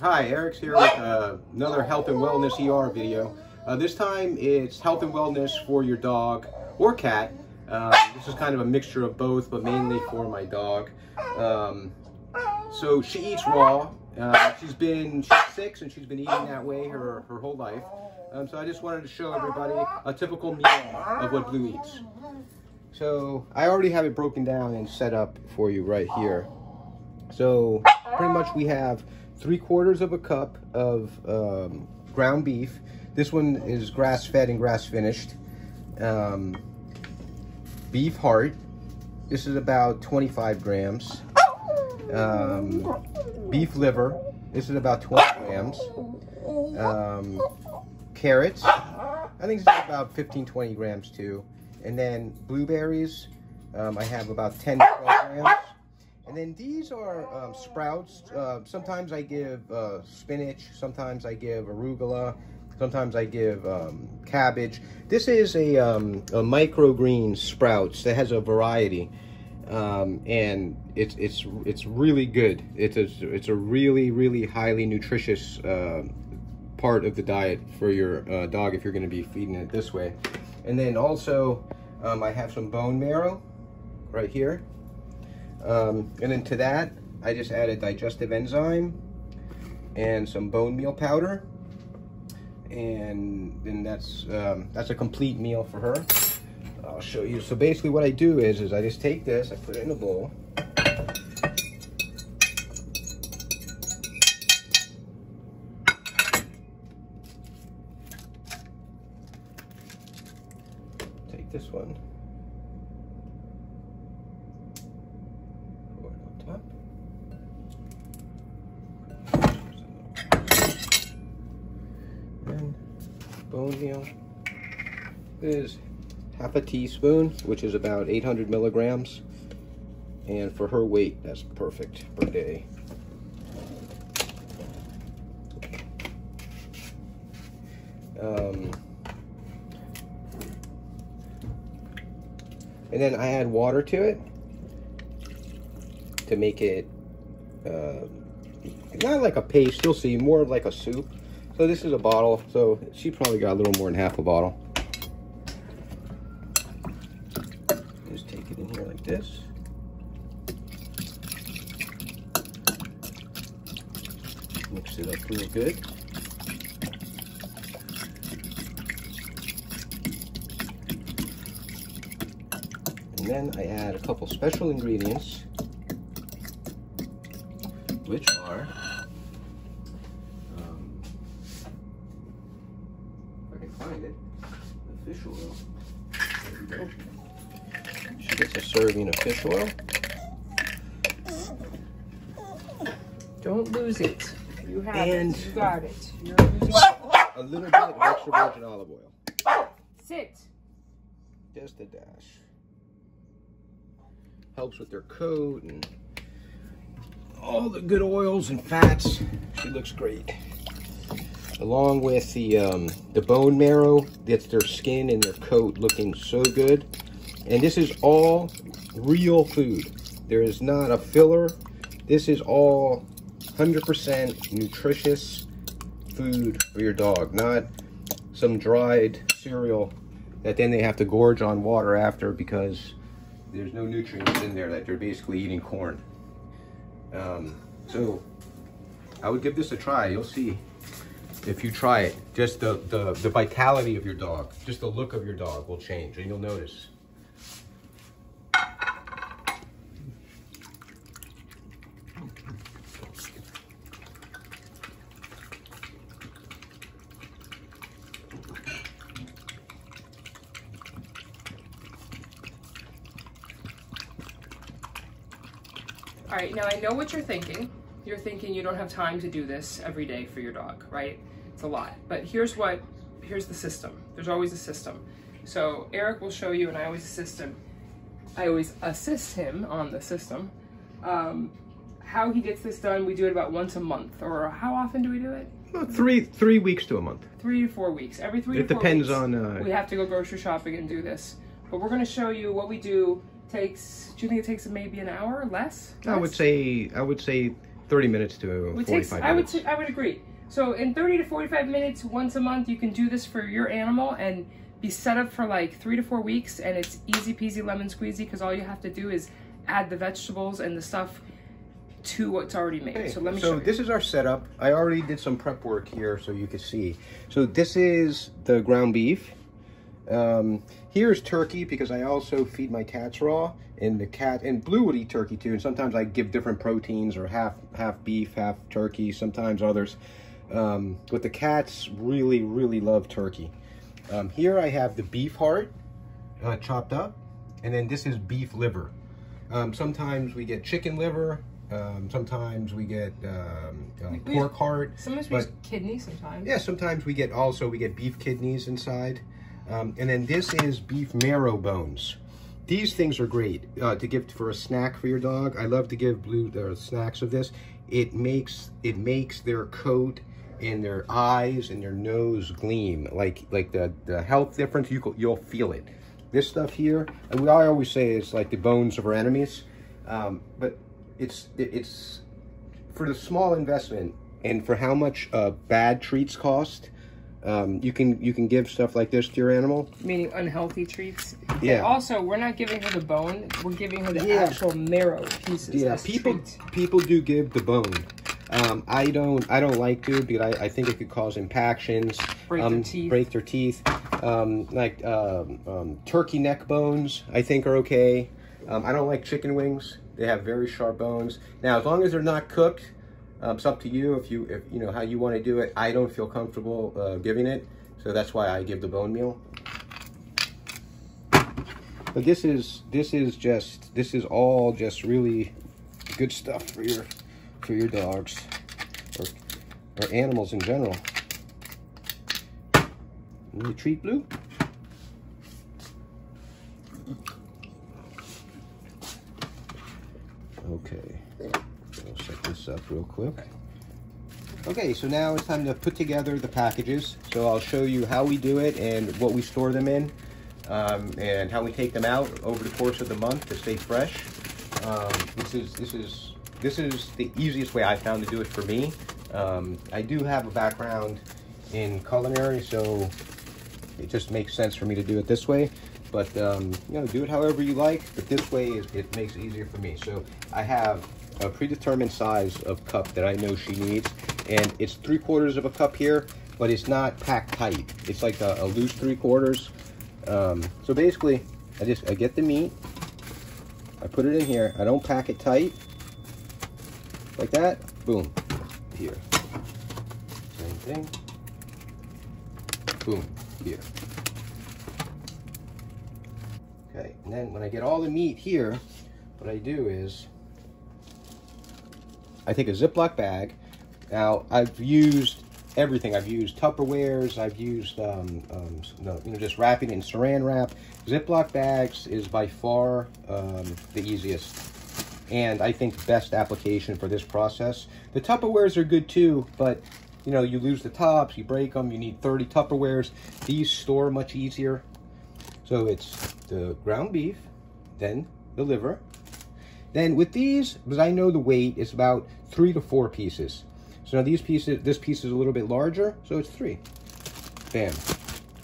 Hi, Eric's here with uh, another health and wellness ER video. Uh, this time it's health and wellness for your dog or cat. Uh, this is kind of a mixture of both, but mainly for my dog. Um, so she eats raw. Uh, she's been she's six and she's been eating that way her, her whole life. Um, so I just wanted to show everybody a typical meal of what Blue eats. So I already have it broken down and set up for you right here. So pretty much we have three quarters of a cup of um, ground beef. This one is grass fed and grass finished. Um, beef heart. This is about 25 grams. Um, beef liver. This is about 20 grams. Um, carrots. I think this is about 15, 20 grams too. And then blueberries. Um, I have about 10, grams. And then these are um, sprouts. Uh, sometimes I give uh, spinach. Sometimes I give arugula. Sometimes I give um, cabbage. This is a, um, a microgreen sprouts that has a variety. Um, and it's it's it's really good. It's a, it's a really really highly nutritious uh, part of the diet for your uh, dog if you're going to be feeding it this way. And then also um, I have some bone marrow right here. Um, and then to that, I just added digestive enzyme and some bone meal powder. And then that's um, that's a complete meal for her. I'll show you. So basically what I do is, is I just take this, I put it in a bowl. Bone meal is half a teaspoon, which is about 800 milligrams. And for her weight, that's perfect per day. Um, and then I add water to it to make it uh, not like a paste, you'll see, more like a soup. So this is a bottle, so she probably got a little more than half a bottle. Just take it in here like this. Mix it up real good. And then I add a couple special ingredients, which are um, if I can find it, the fish oil. There we go. She gets a serving of fish oil. Don't lose it. You have And- it. You got it. You're losing. A little bit of extra virgin olive oil. Sit. Just a dash. Helps with their coat and all the good oils and fats. She looks great. Along with the um, the bone marrow, gets their skin and their coat looking so good. And this is all real food. There is not a filler. This is all 100% nutritious food for your dog, not some dried cereal that then they have to gorge on water after because there's no nutrients in there that they're basically eating corn. Um, so I would give this a try. You'll see if you try it. Just the, the, the vitality of your dog, just the look of your dog will change and you'll notice. All right, now I know what you're thinking. You're thinking you don't have time to do this every day for your dog, right? It's a lot. But here's what, here's the system. There's always a system. So Eric will show you, and I always assist him. I always assist him on the system. Um, how he gets this done, we do it about once a month. Or how often do we do it? Well, three three weeks to a month. Three to four weeks. Every three It to four depends weeks, on, uh, we have to go grocery shopping and do this. But we're going to show you what we do takes. Do you think it takes maybe an hour or less? I would say I would say 30 minutes to It 45 takes, minutes. I would say, I would agree. So in 30 to 45 minutes once a month, you can do this for your animal and be set up for like three to four weeks, and it's easy peasy lemon squeezy because all you have to do is add the vegetables and the stuff to what's already made. Okay, So let me so show you. this is our setup. I already did some prep work here so you can see. So this is the ground beef. Um, here's turkey because I also feed my cats raw and the cat and blue would eat turkey too. And sometimes I give different proteins or half, half beef, half turkey, sometimes others. Um, but the cats really, really love turkey. Um, here I have the beef heart uh, chopped up and then this is beef liver. Um, sometimes we get chicken liver. Um, sometimes we get um, We- pork heart. Sometimes we but- use kidney sometimes. Yeah, sometimes we get also we get beef kidneys inside, um, and then this is beef marrow bones. These things are great uh, to give for a snack for your dog. I love to give blue uh, snacks of this. It makes it makes their coat and their eyes and their nose gleam like like the the health difference. You you'll feel it. This stuff here, and we I always say it's like the bones of our enemies, um, but it's it's for the small investment and for how much uh, bad treats cost, um, you can you can give stuff like this to your animal. Meaning unhealthy treats. Yeah. And also, we're not giving her the bone. We're giving her the Yeah. actual marrow pieces. Yeah, people treats. people do give the bone. Um, I don't I don't like to because I, I think it could cause impactions, Break um, their teeth. break their teeth. Um, like um, um, turkey neck bones, I think are okay. Um, I don't like chicken wings. They have very sharp bones. Now, as long as they're not cooked, um, it's up to you if you if you know how you want to do it. I don't feel comfortable uh, giving it, so that's why I give the bone meal. But this is this is just this is all just really good stuff for your for your dogs or, or animals in general. Treat, Blue? Okay, I'll set this up real quick. Okay, so now it's time to put together the packages. So I'll show you how we do it and what we store them in um, and how we take them out over the course of the month to stay fresh. Um, this is this is this is the easiest way I found to do it for me. Um, I do have a background in culinary, so it just makes sense for me to do it this way. But um, you know, do it however you like. But this way, is, it makes it easier for me. So I have a predetermined size of cup that I know she needs, and it's three quarters of a cup here, but it's not packed tight. It's like a, a loose three quarters. Um, so basically, I just I get the meat, I put it in here. I don't pack it tight, like that. Boom, here. Same thing. Boom, here. Okay, and then when I get all the meat here, what I do is I take a Ziploc bag. Now, I've used everything. I've used Tupperwares. I've used, um, um, you know, just wrapping in saran wrap. Ziploc bags is by far um, the easiest and I think best application for this process. The Tupperwares are good too, but you know, you lose the tops, you break them, you need 30 Tupperwares. These store much easier. So it's the ground beef, then the liver. Then with these, because I know the weight is about three to four pieces. So now these pieces, this piece is a little bit larger, so it's three. Bam,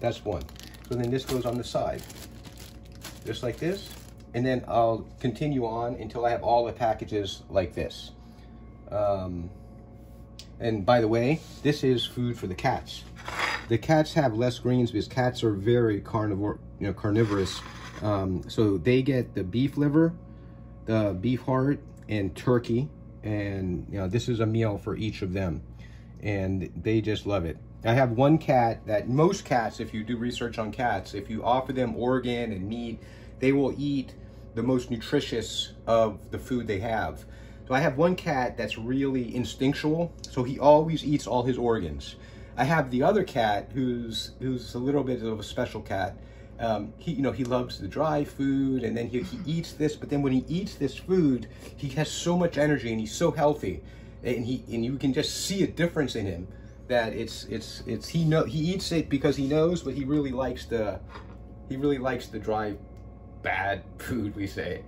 that's one. So then this goes on the side, just like this. And then I'll continue on until I have all the packages like this. Um, and by the way, this is food for the cats. The cats have less greens because cats are very carnivore, you know, carnivorous. Um, so they get the beef liver, the beef heart, and turkey. And you know, this is a meal for each of them, and they just love it. I have one cat that most cats, if you do research on cats, if you offer them organ and meat, they will eat the most nutritious of the food they have. So I have one cat that's really instinctual, so he always eats all his organs. I have the other cat who's who's a little bit of a special cat. Um, he, you know, he loves the dry food, and then he, he eats this. But then when he eats this food, he has so much energy, and he's so healthy, and he and you can just see a difference in him. That it's it's it's he know he eats it because he knows, but he really likes the he really likes the dry bad food we say.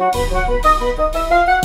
ピッ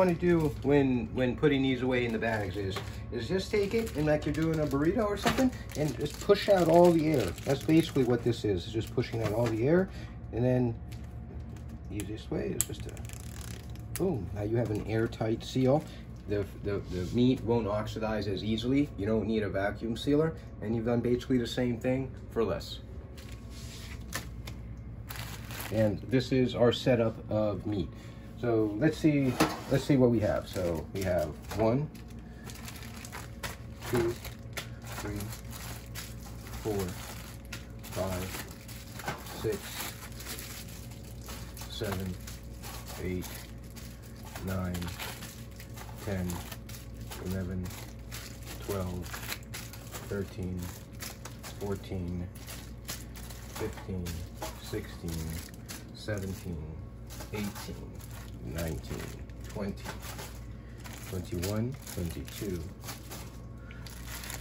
want to do when when putting these away in the bags is is just take it and like you're doing a burrito or something and just push out all the air. That's basically what this is just pushing out all the air and then easiest way is just to boom now you have an airtight seal. The, the the meat won't oxidize as easily. You don't need a vacuum sealer and you've done basically the same thing for less. And this is our setup of meat so let's see, let's see what we have. So we have one, two, three, four, five, six, seven, eight, nine, ten, eleven, twelve, thirteen, fourteen, fifteen, sixteen, seventeen, eighteen. 19, 20, 21, 22,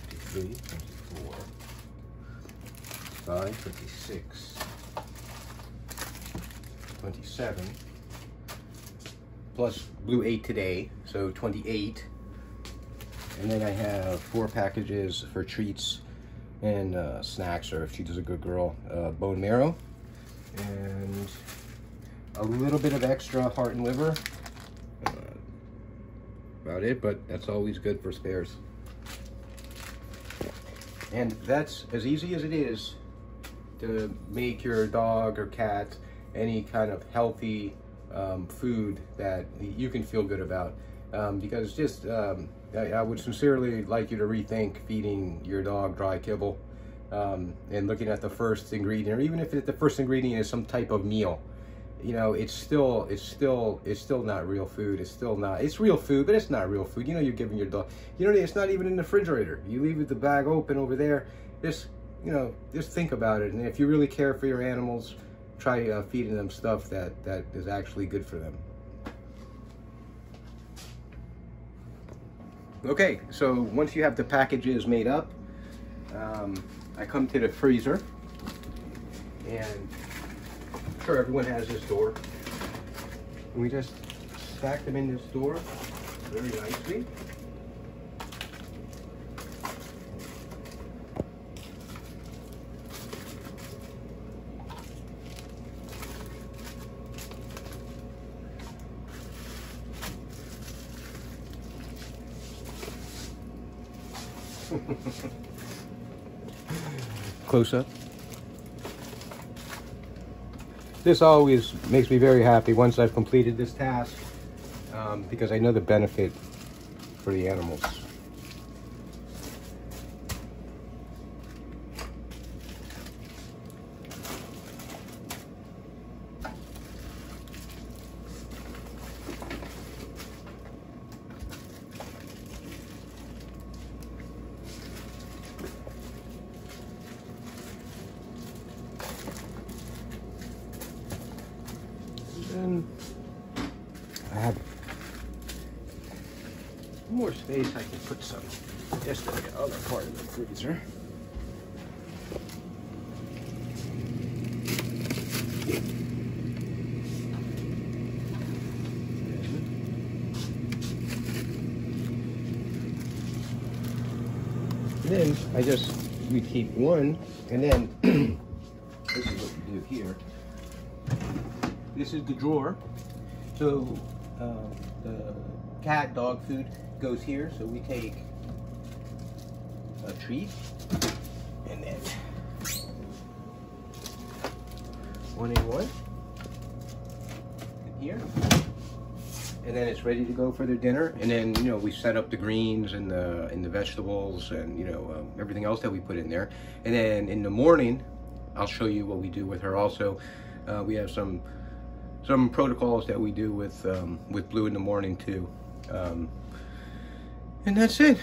23, 24, 25, 26, 27, plus blue 8 today, so 28. And then I have four packages for treats and uh, snacks, or if she does a good girl, uh, bone marrow. And a little bit of extra heart and liver. Uh, about it, but that's always good for spares. And that's as easy as it is to make your dog or cat any kind of healthy um, food that you can feel good about. Um, because just, um, I, I, would sincerely like you to rethink feeding your dog dry kibble um, and looking at the first ingredient, or even if it, the first ingredient is some type of meal you know, it's still, it's still, it's still not real food. It's still not, it's real food, but it's not real food. You know, you're giving your dog, you know, it's not even in the refrigerator. You leave the bag open over there. Just, you know, just think about it. And if you really care for your animals, try uh, feeding them stuff that, that is actually good for them. Okay, so once you have the packages made up, um, I come to the freezer and sure everyone has this door. And we just stack them in this door very nicely. Close up. This always makes me very happy once I've completed this task um, because I know the benefit for the animals. And I have more space. I can put some just in the other part of the freezer. then I just we keep one, and then this is what we do here. This is the drawer. So uh, the cat dog food goes here. So we take a treat and then one in one in here. And then it's ready to go for their dinner. And then, you know, we set up the greens and the, and the vegetables and, you know, um, everything else that we put in there. And then in the morning, I'll show you what we do with her also. Uh, we have some some protocols that we do with um, with Blue in the morning too. Um, and that's it.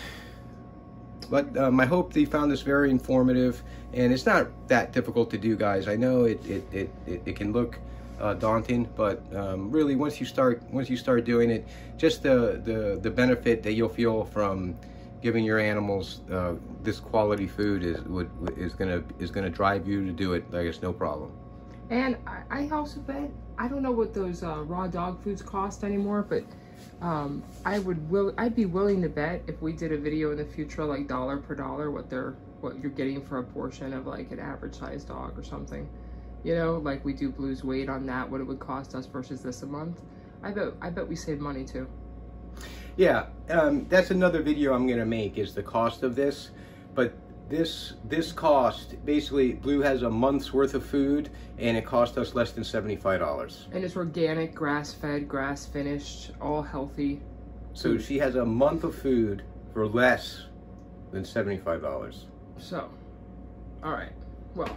But um, I hope they found this very informative, and it's not that difficult to do, guys. I know it it it, it, it can look uh, daunting, but um, really once you start once you start doing it, just the the the benefit that you'll feel from giving your animals uh, this quality food is would is gonna is gonna drive you to do it like it's no problem. And I, I also bet I don't know what those uh, raw dog foods cost anymore, but um, I would will I'd be willing to bet if we did a video in the future, like dollar per dollar, what they're what you're getting for a portion of like an average sized dog or something. You know, like we do Blue's weight on that, what it would cost us versus this a month. I bet I bet we save money too. Yeah, um, that's another video I'm gonna make is the cost of this, but this this cost basically blue has a month's worth of food and it cost us less than $75 and it's organic grass fed grass finished all healthy. So she has a month of food for less than $75 so all right. Well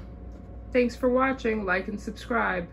thanks for watching. Like and subscribe